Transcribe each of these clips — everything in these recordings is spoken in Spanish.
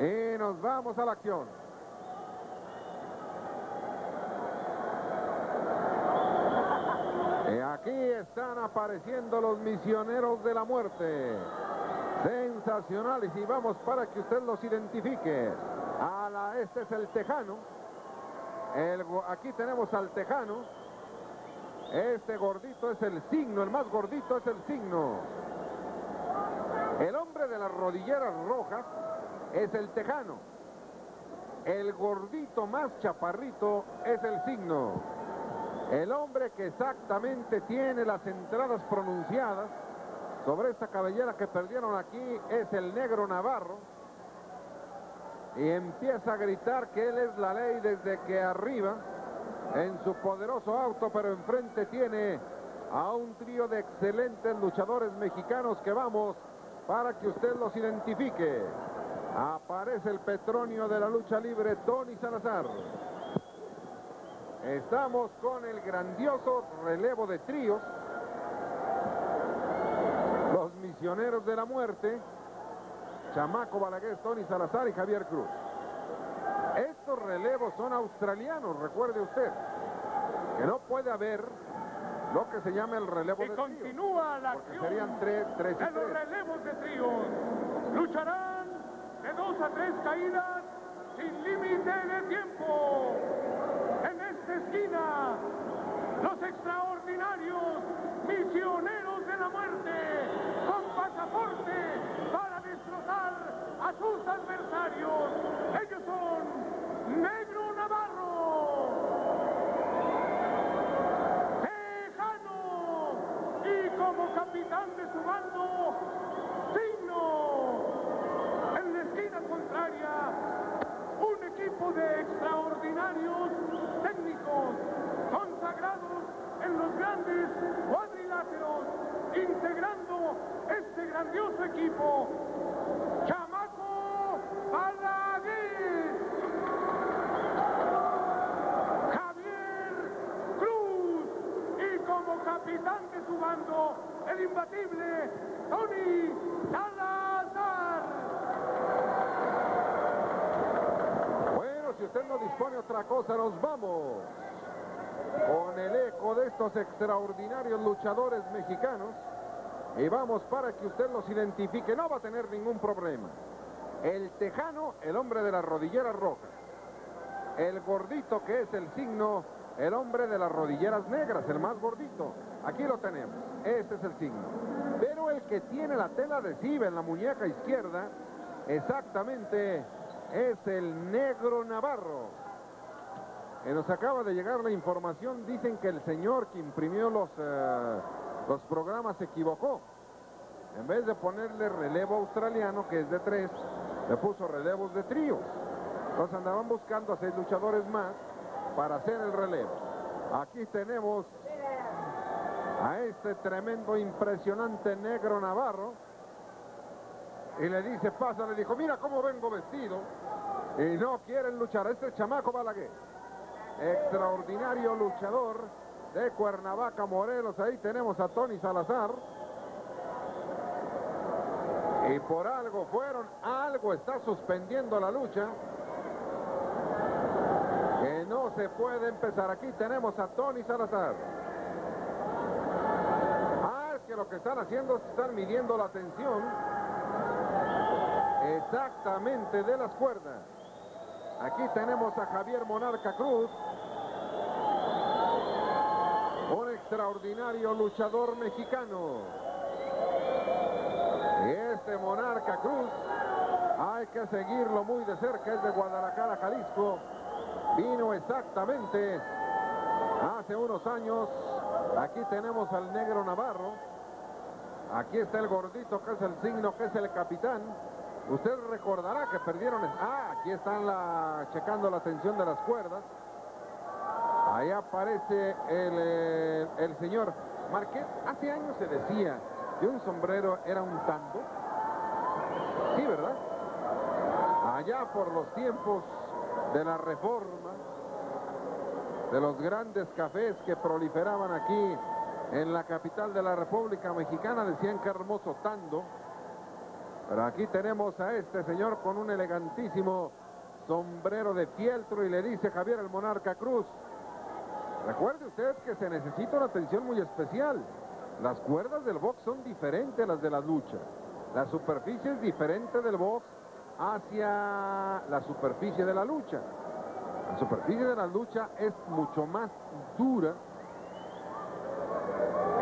Y nos vamos a la acción. Y aquí están apareciendo los misioneros de la muerte. Sensacionales y vamos para que usted los identifique. A la, este es el Tejano. Aquí tenemos al Tejano. Este gordito es el signo, el más gordito es el signo. El hombre de las rodilleras rojas es el Tejano. El gordito más chaparrito es el signo. El hombre que exactamente tiene las entradas pronunciadas sobre esta cabellera que perdieron aquí es el negro Navarro. Y empieza a gritar que él es la ley desde que arriba en su poderoso auto, pero enfrente tiene a un trío de excelentes luchadores mexicanos que vamos para que usted los identifique. Aparece el Petronio de la lucha libre, Tony Salazar. Estamos con el grandioso relevo de tríos. Los misioneros de la muerte, Chamaco Balaguer, Tony Salazar y Javier Cruz. Estos relevos son australianos, recuerde usted, que no puede haber lo que se llama el relevo y de continúa tríos, la acción serían tres, tres y de los tres. relevos de tríos. Lucharán de dos a tres caídas sin límite de tiempo. En esta esquina, los extraordinarios misioneros de la muerte con pasaporte para destrozar a sus adversarios. Ellos son Negro Navarro, Tejano y como capitán de su bando, Signo. En la esquina contraria, un equipo de extraordinarios técnicos consagrados en los grandes cuadriláteros, integrando este grandioso equipo. Chamaco Balaguer, Javier Cruz y como capitán de su bando, el imbatible Tony Salazar. Bueno, si usted no dispone otra cosa, nos vamos con el eco de estos extraordinarios luchadores mexicanos y vamos para que usted los identifique. No va a tener ningún problema. El tejano, el hombre de las rodilleras rojas. El gordito que es el signo, el hombre de las rodilleras negras, el más gordito. Aquí lo tenemos. Este es el signo. Pero el que tiene la tela adhesiva en la muñeca izquierda, exactamente es el negro Navarro. Eh, nos acaba de llegar la información, dicen que el señor que imprimió los, eh, los programas se equivocó. En vez de ponerle relevo australiano, que es de tres, le puso relevos de tríos. Entonces andaban buscando a seis luchadores más para hacer el relevo. Aquí tenemos a este tremendo, impresionante negro Navarro. Y le dice, pasa, le dijo, mira cómo vengo vestido. Y no quieren luchar. Este es Chamaco Balaguer. Extraordinario luchador de Cuernavaca, Morelos. Ahí tenemos a Tony Salazar. Y por algo fueron, algo está suspendiendo la lucha. Que no se puede empezar. Aquí tenemos a Tony Salazar. Ah, es que lo que están haciendo es que están midiendo la tensión exactamente de las cuerdas. Aquí tenemos a Javier Monarca Cruz, un extraordinario luchador mexicano. Y este Monarca Cruz hay que seguirlo muy de cerca, es de Guadalajara, Jalisco. Vino exactamente hace unos años. Aquí tenemos al negro Navarro. Aquí está el gordito que es el signo, que es el capitán. Usted recordará que perdieron... Ah, aquí están checando la tensión de las cuerdas. Ahí aparece el, eh, el señor Márquez. Hace años se decía que un sombrero era un tango. Sí, ¿verdad? Allá por los tiempos de la reforma, de los grandes cafés que proliferaban aquí en la capital de la República Mexicana, decían que hermoso tando. Pero aquí tenemos a este señor con un elegantísimo sombrero de fieltro y le dice Javier el Monarca Cruz. Recuerde usted que se necesita una atención muy especial. Las cuerdas del box son diferentes a las de la lucha. La superficie es diferente del box hacia la superficie de la lucha. La superficie de la lucha es mucho más dura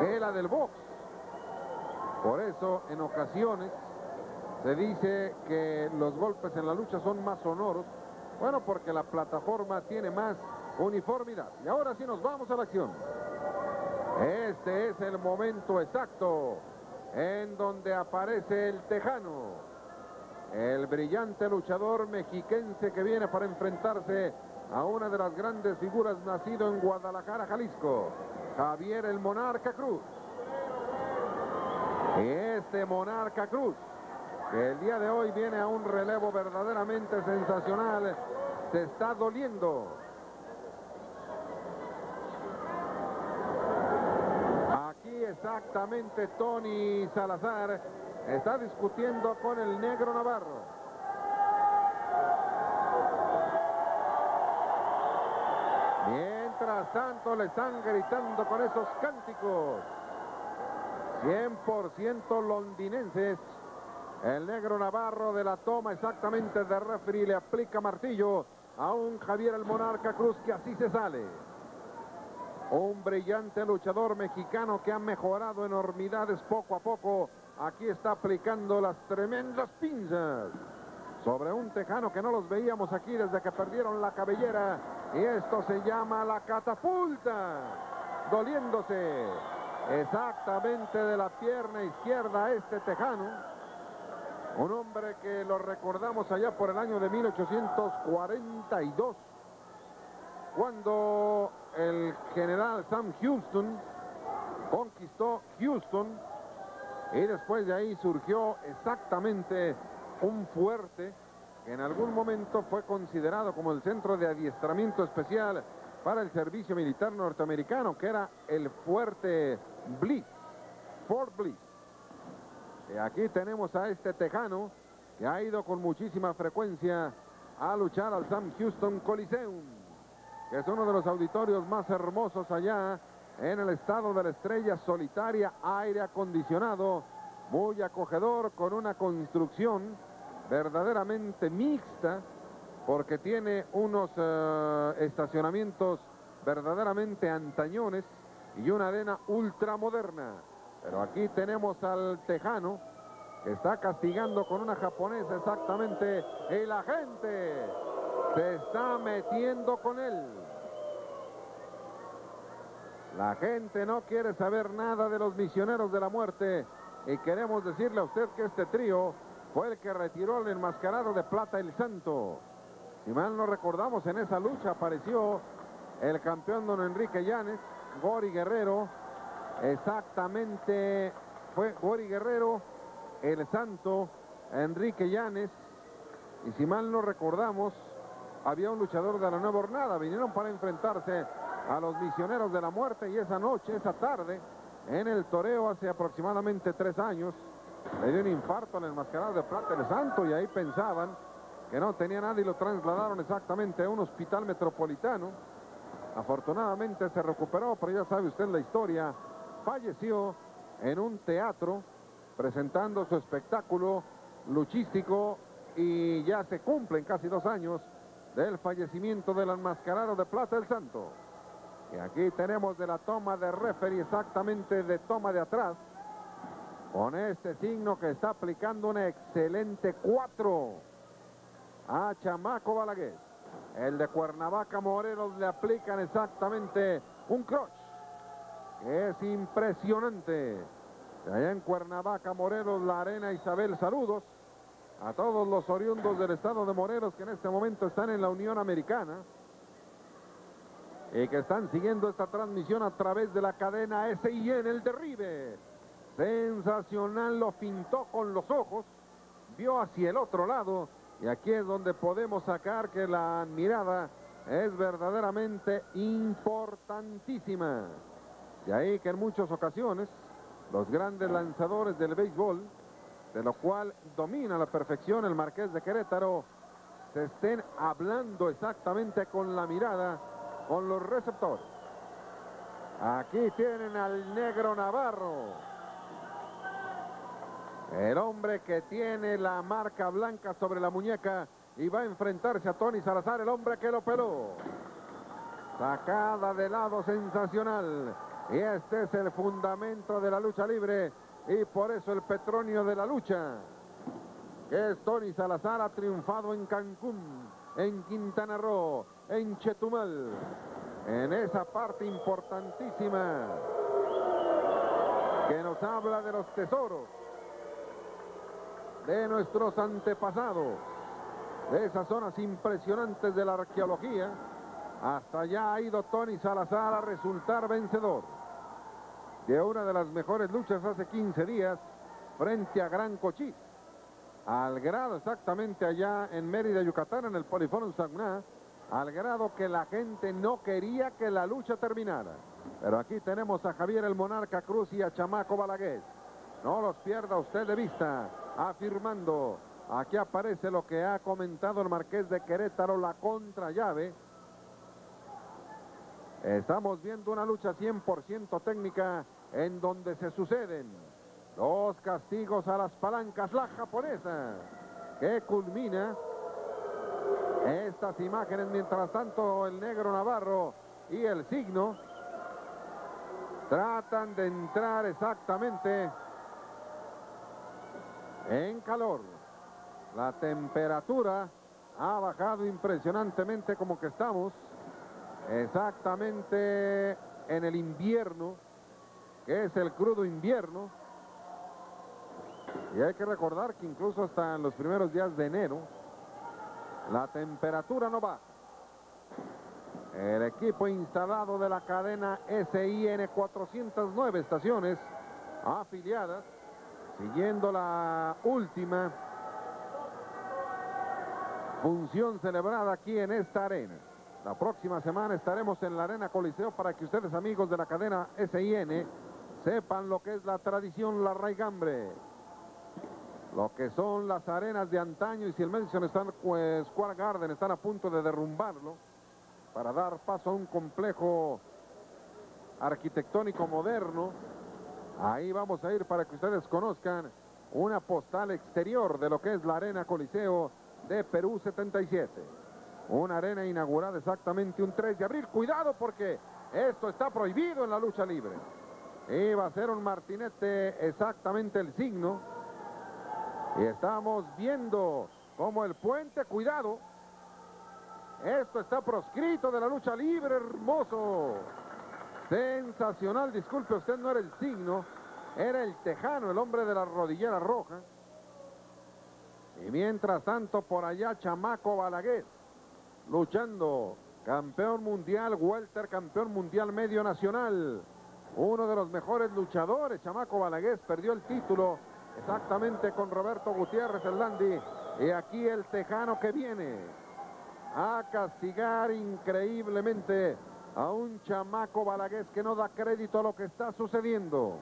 que la del box. Por eso, en ocasiones, se dice que los golpes en la lucha son más sonoros. Bueno, porque la plataforma tiene más uniformidad. Y ahora sí nos vamos a la acción. Este es el momento exacto en donde aparece el Tejano. El brillante luchador mexiquense que viene para enfrentarse a una de las grandes figuras nacido en Guadalajara, Jalisco. Javier el Monarca Cruz. Y este Monarca Cruz el día de hoy viene a un relevo verdaderamente sensacional, se está doliendo. Aquí exactamente Tony Salazar está discutiendo con el negro Navarro. Mientras tanto le están gritando con esos cánticos. 100% londinenses. El negro Navarro de la toma exactamente de referee le aplica martillo a un Javier el Monarca Cruz que así se sale. Un brillante luchador mexicano que ha mejorado enormidades poco a poco. Aquí está aplicando las tremendas pinzas sobre un tejano que no los veíamos aquí desde que perdieron la cabellera. Y esto se llama la catapulta. Doliéndose exactamente de la pierna izquierda este tejano. Un hombre que lo recordamos allá por el año de 1842, cuando el general Sam Houston conquistó Houston y después de ahí surgió exactamente un fuerte que en algún momento fue considerado como el centro de adiestramiento especial para el servicio militar norteamericano, que era el fuerte Bliss, Fort Bliss. Y aquí tenemos a este tejano que ha ido con muchísima frecuencia a luchar al Sam Houston Coliseum, que es uno de los auditorios más hermosos allá en el estado de la estrella solitaria, aire acondicionado, muy acogedor, con una construcción verdaderamente mixta, porque tiene unos eh, estacionamientos verdaderamente antañones y una arena ultramoderna. Pero aquí tenemos al Tejano, que está castigando con una japonesa exactamente, y la gente se está metiendo con él. La gente no quiere saber nada de los misioneros de la muerte y queremos decirle a usted que este trío fue el que retiró al enmascarado de plata el santo. Si mal no recordamos, en esa lucha apareció el campeón don Enrique Llanes, Gori Guerrero, Exactamente fue Gori Guerrero, el santo, Enrique Llanes. Y si mal no recordamos, había un luchador de la nueva hornada. Vinieron para enfrentarse a los misioneros de la muerte y esa noche, esa tarde, en el toreo hace aproximadamente tres años, le dio un infarto al enmascarado de plata el santo y ahí pensaban que no tenía nada y lo trasladaron exactamente a un hospital metropolitano. Afortunadamente se recuperó, pero ya sabe usted la historia falleció en un teatro presentando su espectáculo luchístico y ya se cumplen casi dos años del fallecimiento del enmascarado de Plata el Santo. Y aquí tenemos de la toma de referee exactamente de toma de atrás con este signo que está aplicando un excelente 4 a Chamaco Balaguer. El de Cuernavaca Morelos le aplican exactamente un cross es impresionante. Allá en Cuernavaca, Morelos, la Arena Isabel, saludos a todos los oriundos del estado de Morelos que en este momento están en la Unión Americana y que están siguiendo esta transmisión a través de la cadena SI en el derribe. Sensacional, lo pintó con los ojos, vio hacia el otro lado y aquí es donde podemos sacar que la mirada es verdaderamente importantísima. De ahí que en muchas ocasiones los grandes lanzadores del béisbol de lo cual domina a la perfección el Marqués de Querétaro, se estén hablando exactamente con la mirada, con los receptores. Aquí tienen al negro Navarro. El hombre que tiene la marca blanca sobre la muñeca y va a enfrentarse a Tony Salazar, el hombre que lo peló. Sacada de lado sensacional. Y este es el fundamento de la lucha libre y por eso el petronio de la lucha, que es Tony Salazar, ha triunfado en Cancún, en Quintana Roo, en Chetumal, en esa parte importantísima que nos habla de los tesoros de nuestros antepasados, de esas zonas impresionantes de la arqueología. Hasta allá ha ido Tony Salazar a resultar vencedor de una de las mejores luchas hace 15 días frente a Gran Cochís. Al grado exactamente allá en Mérida, Yucatán, en el Poliforum Sagná, al grado que la gente no quería que la lucha terminara. Pero aquí tenemos a Javier el Monarca Cruz y a Chamaco Balaguer. No los pierda usted de vista, afirmando, aquí aparece lo que ha comentado el Marqués de Querétaro, la contrallave. Estamos viendo una lucha 100% técnica en donde se suceden los castigos a las palancas, la japonesa, que culmina estas imágenes. Mientras tanto, el negro Navarro y el signo tratan de entrar exactamente en calor. La temperatura ha bajado impresionantemente como que estamos exactamente en el invierno, que es el crudo invierno. Y hay que recordar que incluso hasta en los primeros días de enero, la temperatura no baja. El equipo instalado de la cadena SIN 409 estaciones afiliadas, siguiendo la última función celebrada aquí en esta arena. La próxima semana estaremos en la Arena Coliseo para que ustedes, amigos de la cadena SIN, sepan lo que es la tradición, la raigambre. Lo que son las arenas de antaño y si el Madison pues, Square Garden están a punto de derrumbarlo para dar paso a un complejo arquitectónico moderno. Ahí vamos a ir para que ustedes conozcan una postal exterior de lo que es la Arena Coliseo de Perú 77. Una arena inaugurada exactamente un 3 de abril. Cuidado porque esto está prohibido en la lucha libre. Iba a ser un martinete exactamente el signo. Y estamos viendo como el puente, cuidado. Esto está proscrito de la lucha libre, hermoso. Sensacional, disculpe, usted no era el signo, era el tejano, el hombre de la rodillera roja. Y mientras tanto, por allá, Chamaco Balaguer luchando. Campeón mundial, Welter, campeón mundial medio nacional. Uno de los mejores luchadores, Chamaco Balagués, perdió el título exactamente con Roberto Gutiérrez el. Y aquí el tejano que viene a castigar increíblemente a un chamaco balagués que no da crédito a lo que está sucediendo.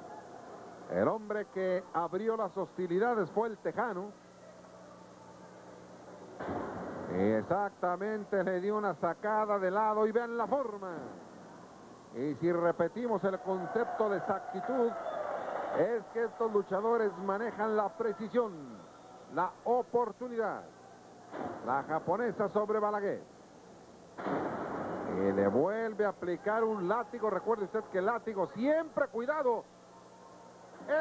El hombre que abrió las hostilidades fue el tejano. Exactamente, le dio una sacada de lado y vean la forma. Y si repetimos el concepto de exactitud, es que estos luchadores manejan la precisión, la oportunidad. La japonesa sobre Balaguer. Y le vuelve a aplicar un látigo. Recuerde usted que el látigo siempre, cuidado.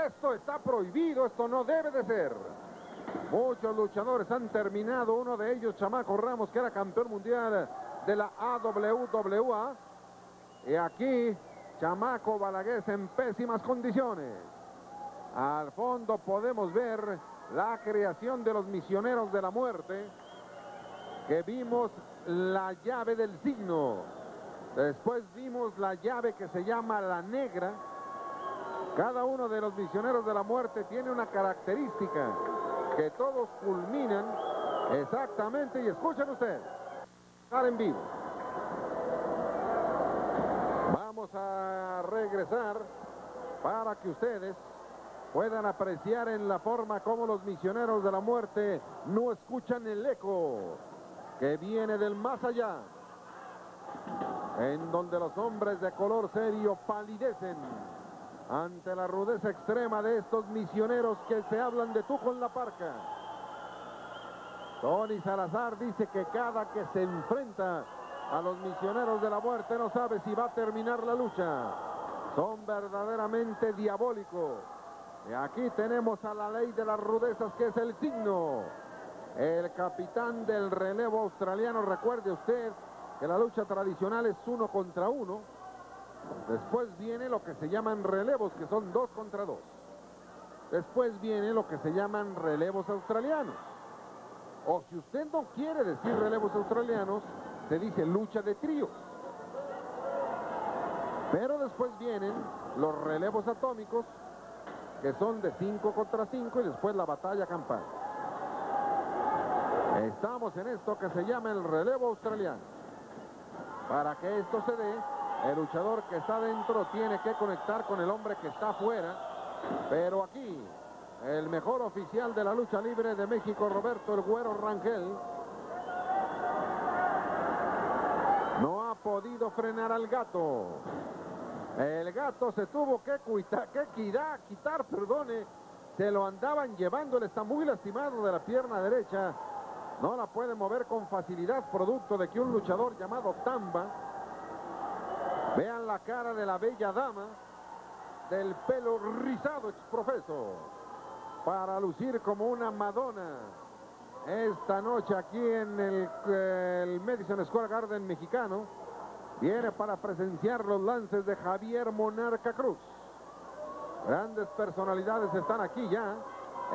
Esto está prohibido, esto no debe de ser. Muchos luchadores han terminado, uno de ellos, Chamaco Ramos, que era campeón mundial de la AWWA. Y aquí, Chamaco Balaguer en pésimas condiciones. Al fondo podemos ver la creación de los misioneros de la muerte, que vimos la llave del signo. Después vimos la llave que se llama la negra. Cada uno de los misioneros de la muerte tiene una característica que todos culminan exactamente, y escuchen ustedes, estar en vivo. Vamos a regresar para que ustedes puedan apreciar en la forma como los misioneros de la muerte no escuchan el eco que viene del más allá, en donde los hombres de color serio palidecen ante la rudeza extrema de estos misioneros que se hablan de tú con la parca. Tony Salazar dice que cada que se enfrenta a los misioneros de la muerte no sabe si va a terminar la lucha. Son verdaderamente diabólicos. Y aquí tenemos a la ley de las rudezas que es el signo. El capitán del relevo australiano, recuerde usted que la lucha tradicional es uno contra uno. Después viene lo que se llaman relevos, que son dos contra dos. Después viene lo que se llaman relevos australianos. O si usted no quiere decir relevos australianos, se dice lucha de tríos. Pero después vienen los relevos atómicos, que son de 5 contra 5 y después la batalla campal. Estamos en esto que se llama el relevo australiano. Para que esto se dé, el luchador que está dentro tiene que conectar con el hombre que está afuera. Pero aquí, el mejor oficial de la lucha libre de México, Roberto El Güero Rangel, no ha podido frenar al gato. El gato se tuvo que, cuitar, que quitar, perdone, se lo andaban llevando, él está muy lastimado de la pierna derecha, no la puede mover con facilidad, producto de que un luchador llamado Tamba, vean la cara de la bella dama, del pelo rizado exprofeso, para lucir como una Madonna, esta noche aquí en el, el Madison Square Garden mexicano, Viene para presenciar los lances de Javier Monarca Cruz. Grandes personalidades están aquí ya.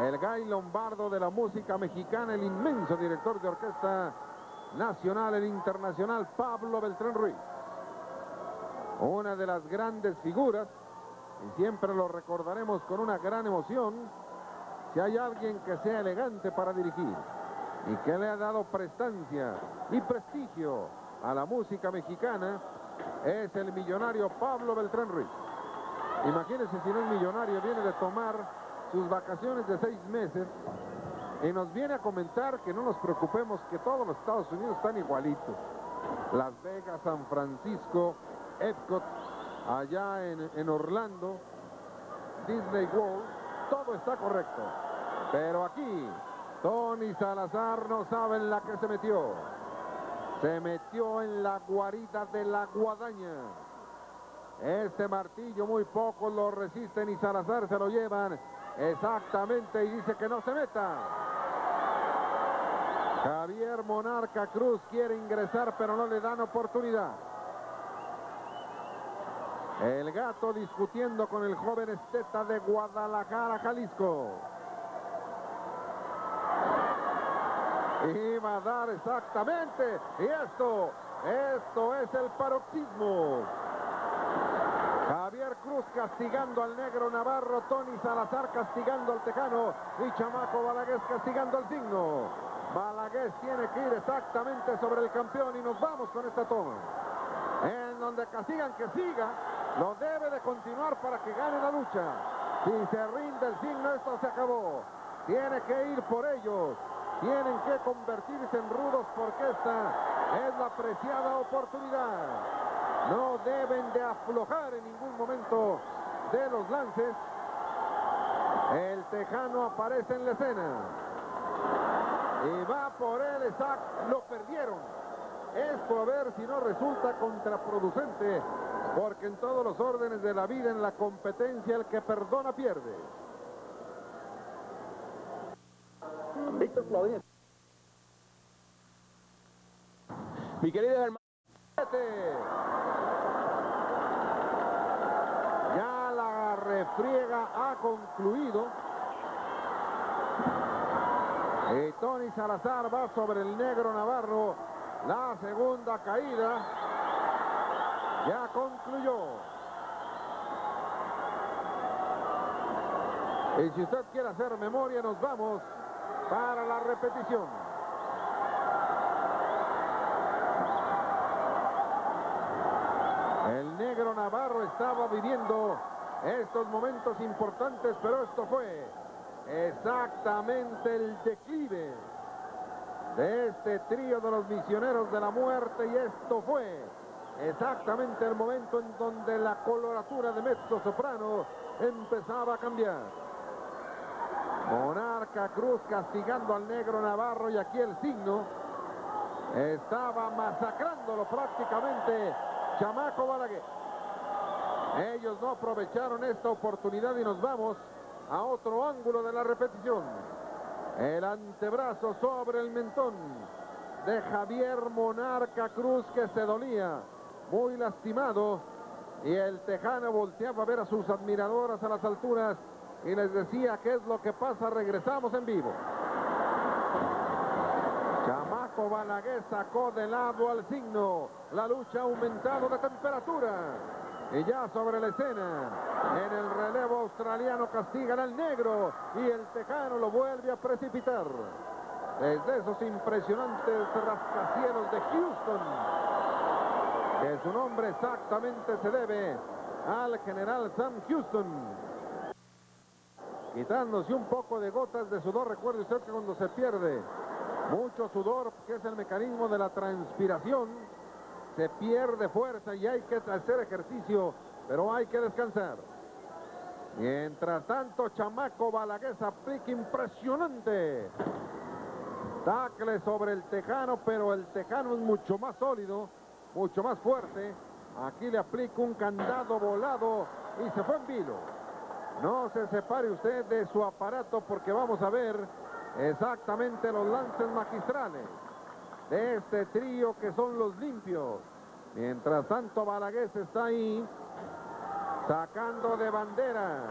El Gay Lombardo de la música mexicana, el inmenso director de orquesta nacional e internacional, Pablo Beltrán Ruiz. Una de las grandes figuras, y siempre lo recordaremos con una gran emoción, si hay alguien que sea elegante para dirigir y que le ha dado prestancia y prestigio a la música mexicana es el millonario Pablo Beltrán Ruiz. Imagínense si no es millonario, viene de tomar sus vacaciones de seis meses y nos viene a comentar que no nos preocupemos, que todos los Estados Unidos están igualitos. Las Vegas, San Francisco, Epcot, allá en, en Orlando, Disney World, todo está correcto. Pero aquí, Tony Salazar no sabe en la que se metió. Se metió en la guarida de la guadaña. Este martillo muy poco lo resisten y Salazar se lo llevan exactamente y dice que no se meta. Javier Monarca Cruz quiere ingresar pero no le dan oportunidad. El gato discutiendo con el joven esteta de Guadalajara, Jalisco. Iba a dar exactamente. Y esto, esto es el paroxismo. Javier Cruz castigando al negro Navarro, Tony Salazar castigando al tejano y Chamaco Balagués castigando al signo. Balagués tiene que ir exactamente sobre el campeón y nos vamos con esta toma. En donde castigan que siga, lo debe de continuar para que gane la lucha. Si se rinde el signo, esto se acabó. Tiene que ir por ellos tienen que convertirse en rudos porque esta es la preciada oportunidad. No deben de aflojar en ningún momento de los lances. El Tejano aparece en la escena. Y va por él, Isaac, lo perdieron. Esto a ver si no resulta contraproducente, porque en todos los órdenes de la vida, en la competencia, el que perdona pierde. Víctor Claudín. Mi querido hermano. Ya la refriega ha concluido. Y Tony Salazar va sobre el negro Navarro. La segunda caída ya concluyó. Y si usted quiere hacer memoria, nos vamos para la repetición. El negro Navarro estaba viviendo estos momentos importantes, pero esto fue exactamente el declive de este trío de los misioneros de la muerte y esto fue exactamente el momento en donde la coloratura de mezzo soprano empezaba a cambiar. Monarca Cruz castigando al negro Navarro y aquí el signo estaba masacrándolo prácticamente Chamaco Balaguer. Ellos no aprovecharon esta oportunidad y nos vamos a otro ángulo de la repetición. El antebrazo sobre el mentón de Javier Monarca Cruz que se dolía, muy lastimado. Y el Tejano volteaba a ver a sus admiradoras a las alturas y les decía qué es lo que pasa, regresamos en vivo. Chamaco Balaguer sacó de lado al signo, la lucha ha aumentado de temperatura. Y ya sobre la escena, en el relevo australiano castigan al negro y el tejano lo vuelve a precipitar. Desde esos impresionantes rascacielos de Houston, que su nombre exactamente se debe al general Sam Houston. Quitándose un poco de gotas de sudor, recuerde usted que cuando se pierde mucho sudor, que es el mecanismo de la transpiración, se pierde fuerza y hay que hacer ejercicio, pero hay que descansar. Mientras tanto, Chamaco Balaguer aplica impresionante. Tacle sobre el Tejano, pero el Tejano es mucho más sólido, mucho más fuerte. Aquí le aplica un candado volado y se fue en vilo. No se separe usted de su aparato porque vamos a ver exactamente los lances magistrales de este trío que son los limpios. Mientras tanto Balaguer está ahí sacando de bandera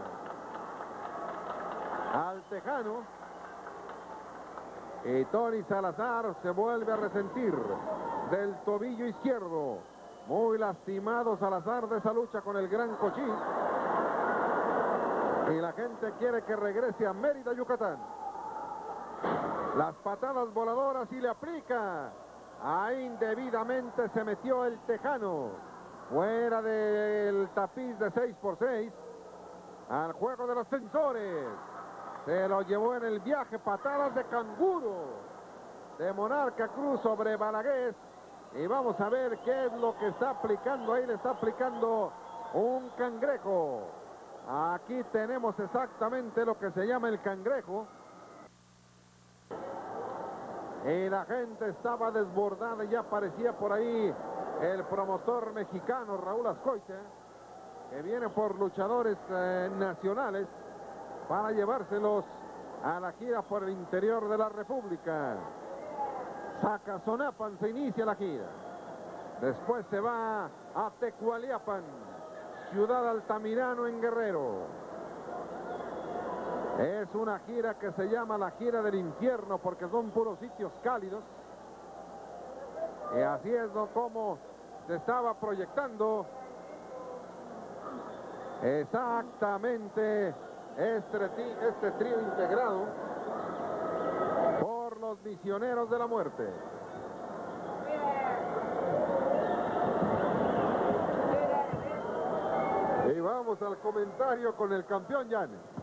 al Tejano. Y Tony Salazar se vuelve a resentir del tobillo izquierdo. Muy lastimado Salazar de esa lucha con el Gran Cochín. Y la gente quiere que regrese a Mérida, Yucatán. Las patadas voladoras y le aplica. Ahí indebidamente se metió el Tejano. Fuera del tapiz de 6 por 6 Al juego de los sensores. Se lo llevó en el viaje. Patadas de canguro. De Monarca Cruz sobre Balaguer. Y vamos a ver qué es lo que está aplicando. Ahí le está aplicando un cangrejo. Aquí tenemos exactamente lo que se llama el cangrejo. Y la gente estaba desbordada, ya aparecía por ahí el promotor mexicano Raúl Ascoita, que viene por luchadores eh, nacionales para llevárselos a la gira por el interior de la República. Zacazonapan se inicia la gira. Después se va a Tecualiapan, Ciudad Altamirano en Guerrero. Es una gira que se llama la gira del infierno porque son puros sitios cálidos. Y así es como se estaba proyectando exactamente este, este trío integrado los misioneros de la muerte. Y vamos al comentario con el campeón Llanes.